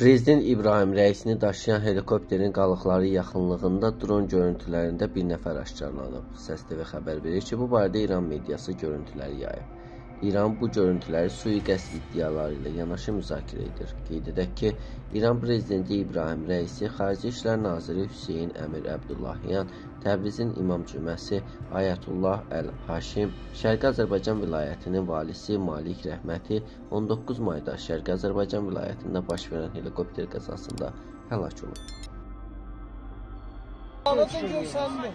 Prezident İbrahim Rəisini daşıyan helikopterin qalıqları yaxınlığında dron görüntülərində bir nəfər aşkarlanıb. Səs TV xəbər verir ki, bu barədə İran mediası görüntüləri yayıb. İran bu görüntüləri sui-qəsd iddiaları ilə yanaşı müzakirə edir. Qeyd edək ki, İran prezidenti İbrahim Rəisi, Xarici İşlər naziri Hüseyn Əmir Əbdullahyan, Təbrizin İmam Cüməsi Ayətullah Əl-Haşim, Şərqi Azərbaycan vilayətinin valisi Malik Rəhməti 19 mayda Şərqi Azərbaycan vilayətində baş verən helikopter qəzasında həlak olub. Anladın görsəndi.